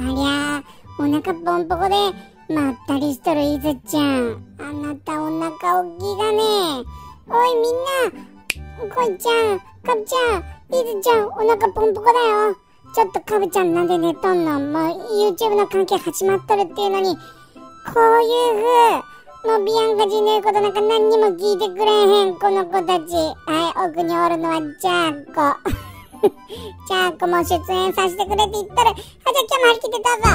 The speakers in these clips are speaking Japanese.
ありゃお腹ポンポコでまったりしとるいずちゃん。あなたお腹おっきいがね。おいみんなこいちゃんかぶちゃんいずちゃんお腹ポンポコだよ。ちょっとかぶちゃんなんで寝とんの？もう YouTube の関係始まっとるっていうのに。こういう風もうビアンカ人の言うことなんか何にも聞いてくれへんこの子たち。はい奥におるのはジャーコ。ジャーコも出演させてくれって言っとるあじゃあ今日も張り切ってどうぞ。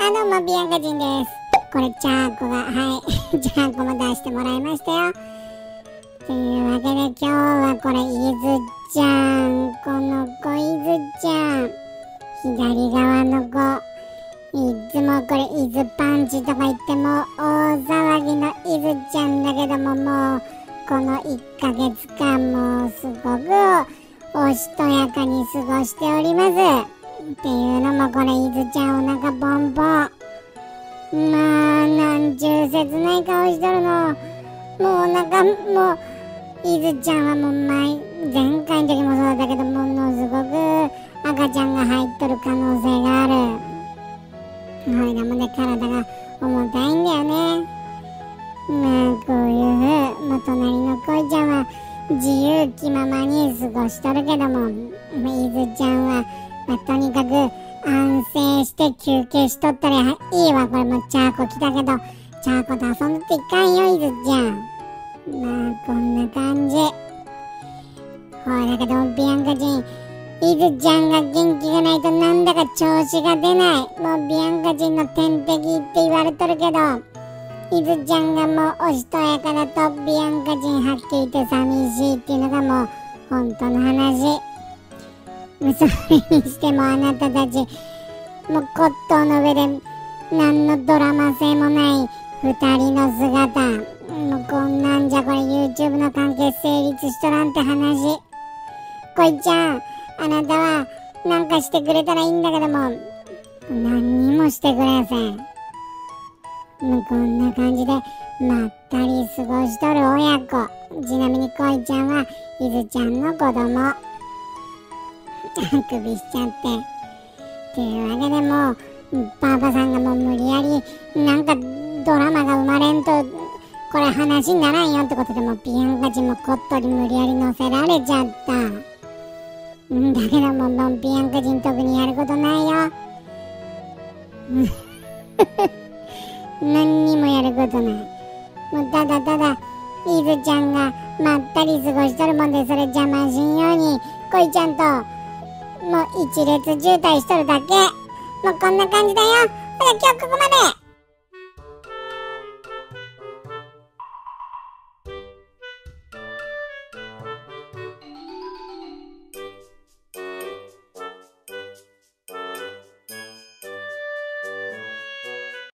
あどうもビアンカ人です。これチャーコがはい。チャーコも出してもらいましたよ。というわけで今日はこれイズちゃん。この子イズちゃん。左側の子。この1ヶ月間もすごくおしとやかに過ごしております。っていうのもこれいずちゃんお腹ポンポンまあなんちゅう切ない顔しとるの。もうお腹もういずちゃんはもう前前回の時もそうだったけどものすごく赤ちゃんが入っとる可能性がある。これでもね体が自由気ままに過ごしとるけどもいずちゃんはまあ、とにかく安静して休憩しとったらいいわ。これもチャーコ来たけど、チャーコと遊んでていかんよ、いずちゃん。まあ、こんな感じ。ほら、だけど、ビアンカ人、いずちゃんが元気がないとなんだか調子が出ない。もうビアンカ人の天敵って言われとるけど、いずちゃんがもうおしとやかだとビアンカ人はっきり言って寂しいっていうのがもう本当の話。それにしてもあなたたちもう骨董の上で何のドラマ性もない2人の姿。もうこんなんじゃこれ YouTube の関係成立しとらんって話。こいちゃんあなたはなんかしてくれたらいいんだけども何にもしてくれません。もうこんな感じでまったり過ごしとる親子ちなみにこいちゃんはいずちゃんの子供あくびしちゃって。っていうわけでもう、パパさんがもう無理やり、なんかドラマが生まれんと、これ話にならんよってことでも、ピアンカチもこっとり無理やり乗せられちゃった。んだけども、もうピアンカ人特にやることないよ。何にもやることない。もうただただ、イズちゃんがまったり過ごしとるもんで、それ邪魔しんように、こいちゃんと、もう一列渋滞しとるだけ。もうこんな感じだよ。ほら今日ここまで。